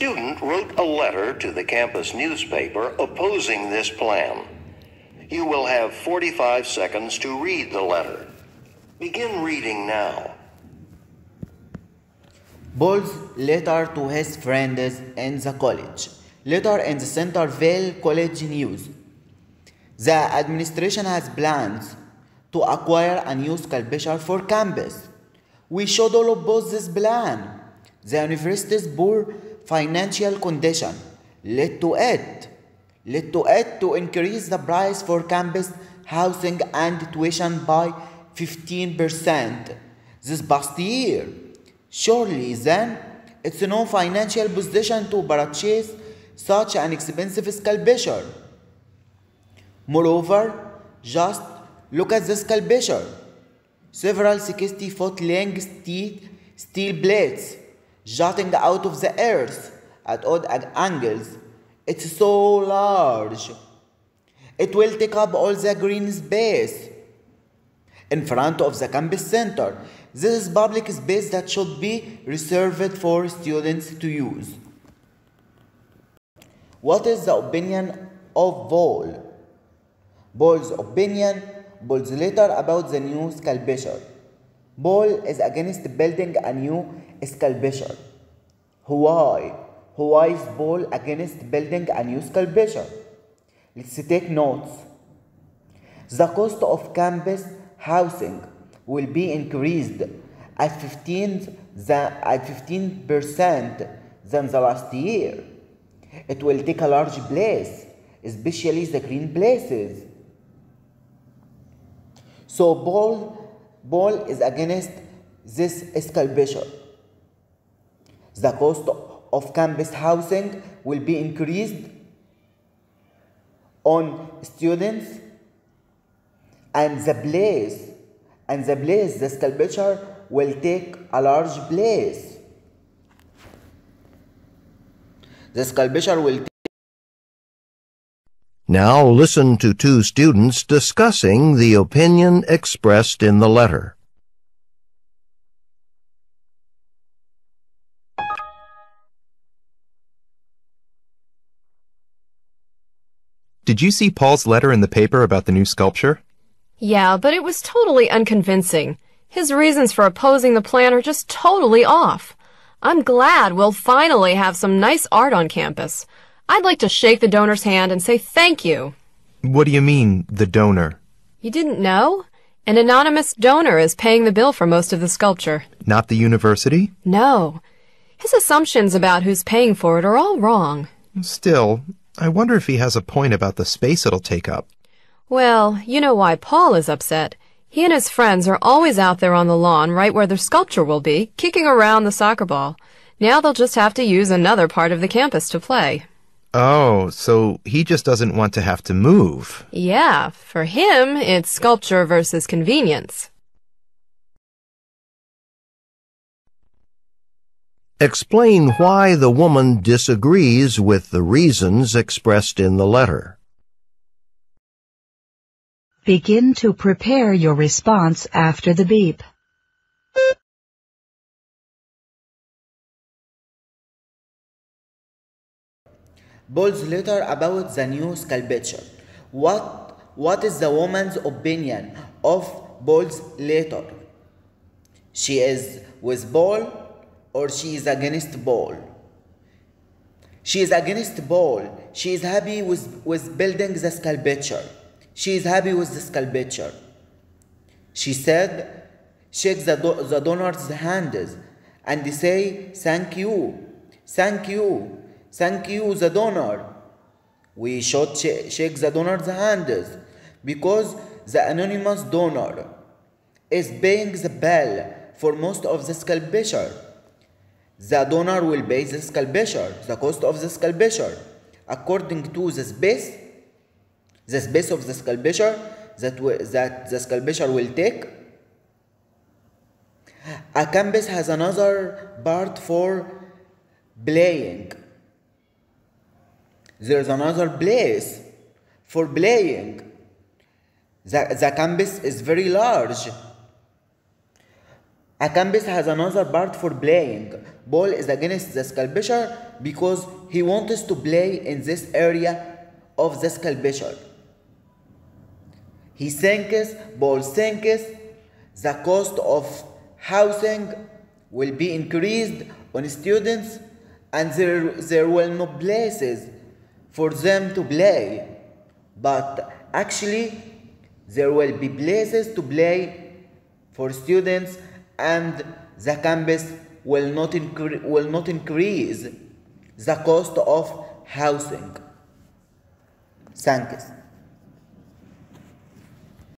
student wrote a letter to the campus newspaper opposing this plan. You will have 45 seconds to read the letter. Begin reading now. Paul's letter to his friends in the college. Letter in the Centerville College News. The administration has plans to acquire a new sculpture for campus. We should all oppose this plan. The university's poor financial condition led to it led to it to increase the price for campus housing and tuition by 15% this past year. Surely then, it's no financial position to purchase such an expensive sculpture. Moreover, just look at the sculpture. Several 60 foot long steel, plates jutting out of the earth at odd angles. It's so large. It will take up all the green space in front of the campus center. This is public space that should be reserved for students to use. What is the opinion of Paul? Ball's opinion, Ball's letter about the new sculpture. Ball is against building a new sculpture. Why? Why is Paul against building a new sculpture? Let's take notes. The cost of campus housing will be increased at 15 the, at 15% than the last year. It will take a large place, especially the green places. So Paul, Paul is against this sculpture. The cost of campus housing will be increased on students and the place and the place the sculpture will take a large place the sculpture will now listen to two students discussing the opinion expressed in the letter. Did you see Paul's letter in the paper about the new sculpture? Yeah, but it was totally unconvincing. His reasons for opposing the plan are just totally off. I'm glad we'll finally have some nice art on campus. I'd like to shake the donor's hand and say thank you. What do you mean, the donor? You didn't know? An anonymous donor is paying the bill for most of the sculpture. Not the university? No. His assumptions about who's paying for it are all wrong. Still, I wonder if he has a point about the space it'll take up. Well, you know why Paul is upset. He and his friends are always out there on the lawn right where their sculpture will be, kicking around the soccer ball. Now they'll just have to use another part of the campus to play. Oh, so he just doesn't want to have to move. Yeah, for him, it's sculpture versus convenience. Explain why the woman disagrees with the reasons expressed in the letter. Begin to prepare your response after the beep. Paul's letter about the new sculpture. What, what is the woman's opinion of Paul's letter? She is with Paul or she is against Paul? She is against Paul. She is happy with, with building the sculpture. She is happy with the sculpture. She said, shake the, do the donor's hands and say, thank you, thank you, thank you, the donor. We should sh shake the donor's hands because the anonymous donor is paying the bill for most of the sculpture. The donor will pay the sculpture, the cost of the sculpture, according to the space, the space of the sculpture that, that the sculpture will take. A campus has another part for playing. There's another place for playing. The, the campus is very large. A campus has another part for playing. Paul is against the sculpture because he wants to play in this area of the sculpture. He thinks, ball thinks, the cost of housing will be increased on students and there, there will no places for them to play. But actually, there will be places to play for students and the campus will not, incre- will not increase the cost of housing. Thanks.